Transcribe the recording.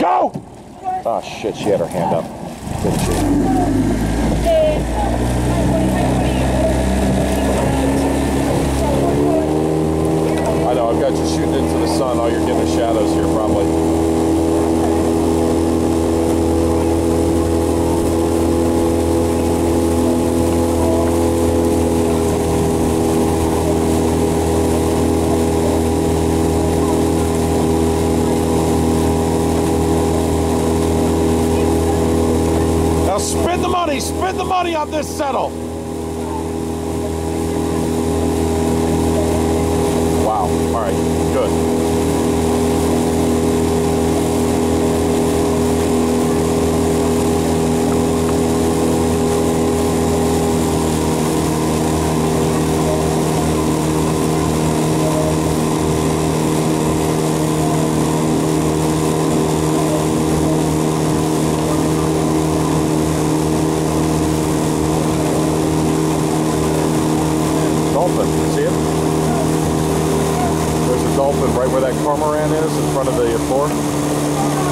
Go! Oh shit, she had her hand up. Didn't she? I know, I've got you shooting into the sun. All you're getting shadows here, probably. Spend the money, spend the money on this settle. Wow. All right. Good. Dolphin. See it? There's a dolphin right where that cormorant is in front of the floor.